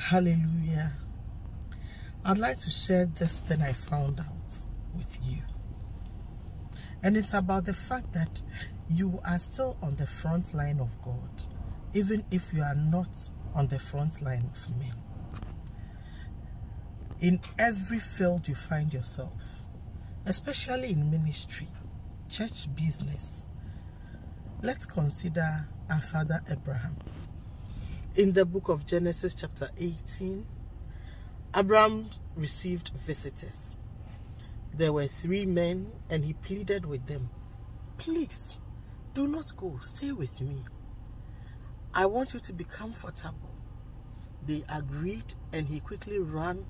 Hallelujah. I'd like to share this thing I found out with you. And it's about the fact that you are still on the front line of God, even if you are not on the front line of men. In every field you find yourself, especially in ministry, church business, let's consider our father Abraham. In the book of Genesis, chapter 18, Abraham received visitors. There were three men, and he pleaded with them, Please, do not go, stay with me. I want you to be comfortable. They agreed, and he quickly ran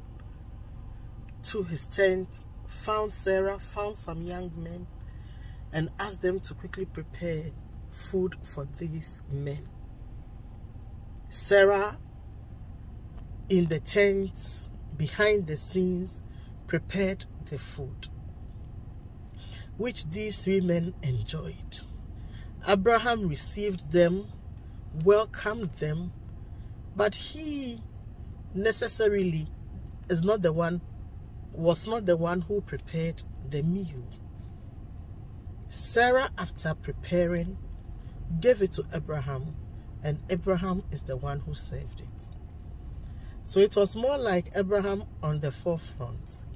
to his tent, found Sarah, found some young men, and asked them to quickly prepare food for these men. Sarah, in the tents, behind the scenes, prepared the food, which these three men enjoyed. Abraham received them, welcomed them, but he necessarily is not the one, was not the one who prepared the meal. Sarah, after preparing, gave it to Abraham, and Abraham is the one who saved it. So it was more like Abraham on the forefront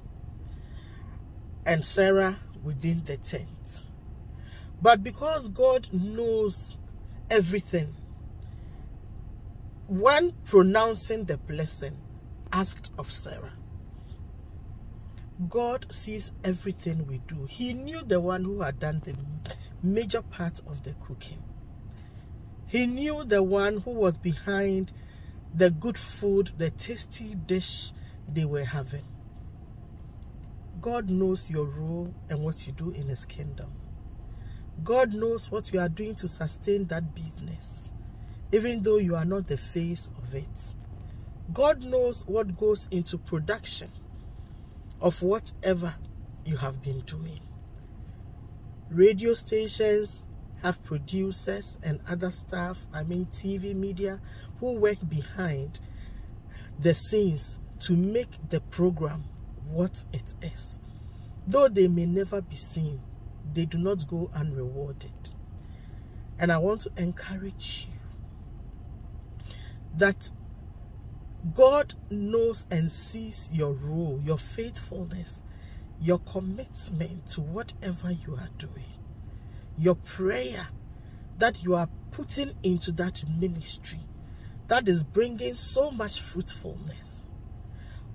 and Sarah within the tent. But because God knows everything, when pronouncing the blessing, asked of Sarah, God sees everything we do. He knew the one who had done the major part of the cooking. He knew the one who was behind the good food, the tasty dish they were having. God knows your role and what you do in his kingdom. God knows what you are doing to sustain that business, even though you are not the face of it. God knows what goes into production of whatever you have been doing. Radio stations have producers and other staff, I mean TV media, who work behind the scenes to make the program what it is. Though they may never be seen, they do not go unrewarded. And I want to encourage you that God knows and sees your role, your faithfulness, your commitment to whatever you are doing, your prayer that you are putting into that ministry that is bringing so much fruitfulness.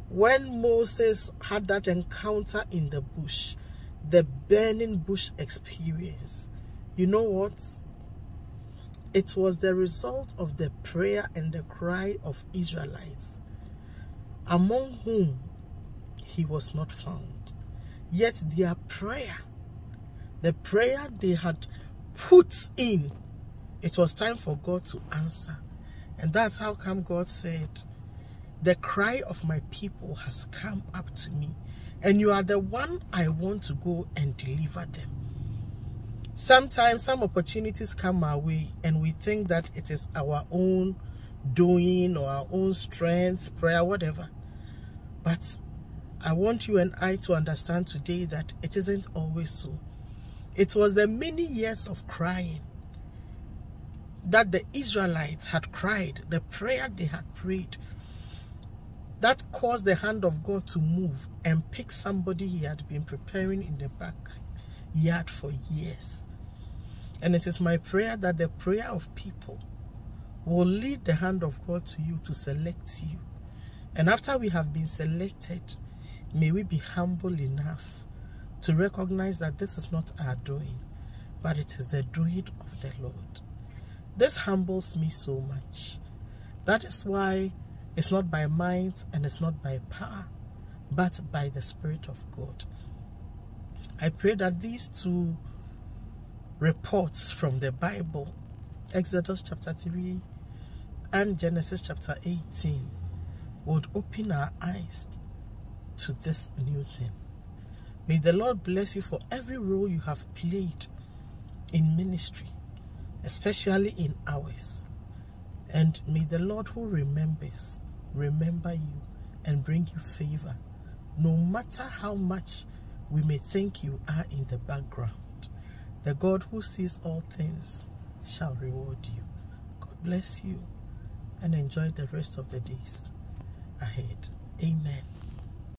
When Moses had that encounter in the bush, the burning bush experience, you know what? It was the result of the prayer and the cry of Israelites, among whom he was not found. Yet their prayer, the prayer they had put in, it was time for God to answer. And that's how come God said, the cry of my people has come up to me and you are the one I want to go and deliver them. Sometimes some opportunities come our way and we think that it is our own doing or our own strength, prayer, whatever. But I want you and I to understand today that it isn't always so. It was the many years of crying that the Israelites had cried, the prayer they had prayed, that caused the hand of God to move and pick somebody he had been preparing in the backyard for years. And it is my prayer that the prayer of people will lead the hand of God to you to select you. And after we have been selected, may we be humble enough to recognize that this is not our doing, but it is the doing of the Lord. This humbles me so much. That is why it's not by might and it's not by power, but by the Spirit of God. I pray that these two reports from the Bible, Exodus chapter 3 and Genesis chapter 18, would open our eyes to this new thing. May the Lord bless you for every role you have played in ministry, especially in ours. And may the Lord who remembers remember you and bring you favor. No matter how much we may think you are in the background, the God who sees all things shall reward you. God bless you and enjoy the rest of the days ahead. Amen.